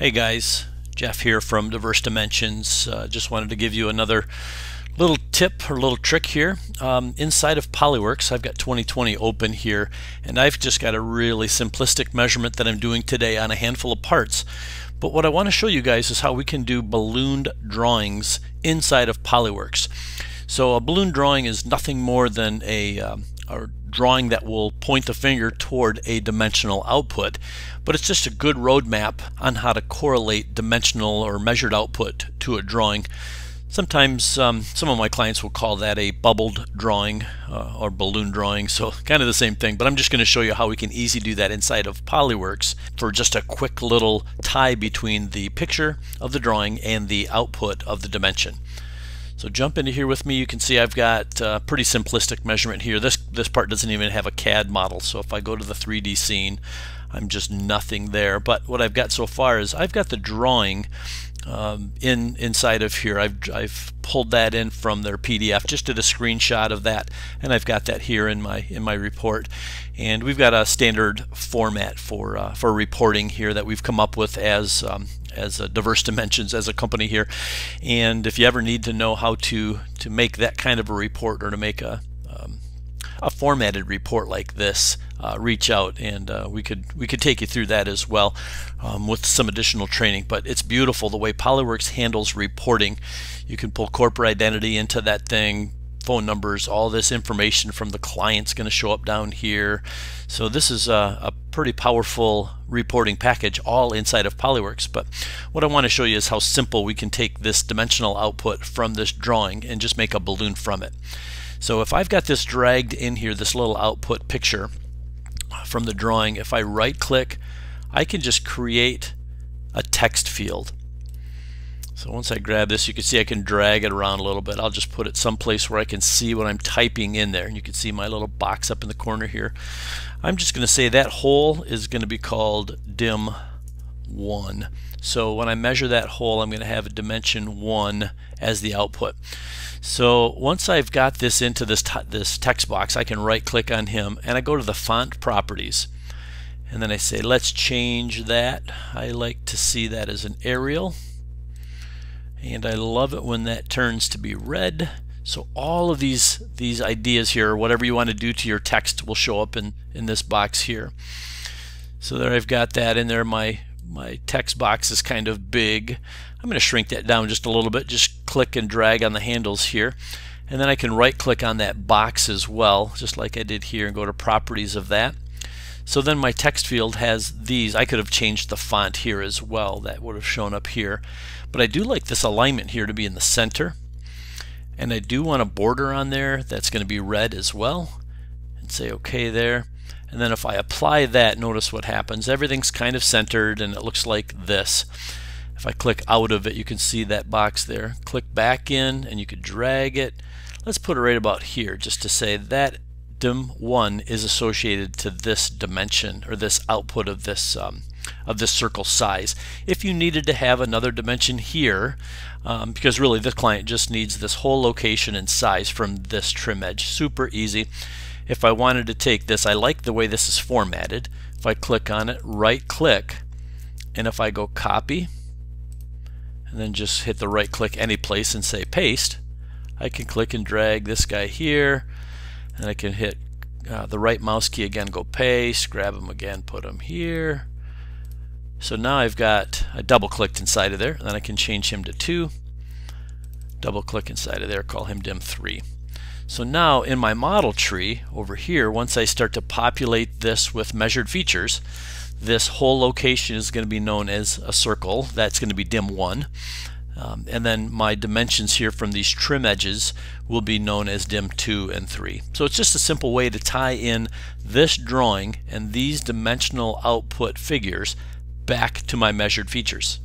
Hey guys, Jeff here from Diverse Dimensions. Uh, just wanted to give you another little tip or little trick here. Um, inside of Polyworks, I've got 2020 open here, and I've just got a really simplistic measurement that I'm doing today on a handful of parts. But what I want to show you guys is how we can do ballooned drawings inside of Polyworks. So a balloon drawing is nothing more than a, um, a drawing that will point the finger toward a dimensional output, but it's just a good roadmap on how to correlate dimensional or measured output to a drawing. Sometimes um, some of my clients will call that a bubbled drawing uh, or balloon drawing, so kind of the same thing, but I'm just going to show you how we can easily do that inside of Polyworks for just a quick little tie between the picture of the drawing and the output of the dimension. So jump into here with me. You can see I've got a pretty simplistic measurement here. This, this part doesn't even have a CAD model. So if I go to the 3D scene, I'm just nothing there. But what I've got so far is I've got the drawing um, in inside of here. I've, I've pulled that in from their PDF, just did a screenshot of that, and I've got that here in my in my report. And we've got a standard format for uh, for reporting here that we've come up with as um, as a diverse dimensions as a company here and if you ever need to know how to to make that kind of a report or to make a a formatted report like this uh, reach out and uh, we could we could take you through that as well um, with some additional training but it's beautiful the way Polyworks handles reporting you can pull corporate identity into that thing phone numbers, all this information from the client's going to show up down here. So this is a, a, pretty powerful reporting package all inside of Polyworks. But what I want to show you is how simple we can take this dimensional output from this drawing and just make a balloon from it. So if I've got this dragged in here, this little output picture from the drawing, if I right click, I can just create a text field. So once I grab this, you can see I can drag it around a little bit. I'll just put it someplace where I can see what I'm typing in there. And you can see my little box up in the corner here. I'm just going to say that hole is going to be called dim 1. So when I measure that hole, I'm going to have a dimension 1 as the output. So once I've got this into this, this text box, I can right click on him and I go to the font properties. And then I say, let's change that. I like to see that as an Arial and I love it when that turns to be red so all of these these ideas here whatever you want to do to your text will show up in in this box here so there I've got that in there my my text box is kind of big I'm going to shrink that down just a little bit just click and drag on the handles here and then I can right click on that box as well just like I did here and go to properties of that so then my text field has these. I could have changed the font here as well. That would have shown up here. But I do like this alignment here to be in the center. And I do want a border on there that's going to be red as well. And say OK there. And then if I apply that, notice what happens. Everything's kind of centered and it looks like this. If I click out of it, you can see that box there. Click back in and you could drag it. Let's put it right about here just to say that dim1 is associated to this dimension or this output of this um, of this circle size. If you needed to have another dimension here, um, because really the client just needs this hole location and size from this trim edge, super easy. If I wanted to take this, I like the way this is formatted. If I click on it, right click, and if I go copy, and then just hit the right click any place and say paste, I can click and drag this guy here, and I can hit uh, the right mouse key again, go paste, grab him again, put him here. So now I've got, I double clicked inside of there, and then I can change him to 2. Double click inside of there, call him dim 3. So now in my model tree over here, once I start to populate this with measured features, this hole location is going to be known as a circle. That's going to be dim 1. Um, and then my dimensions here from these trim edges will be known as dim 2 and 3. So it's just a simple way to tie in this drawing and these dimensional output figures back to my measured features.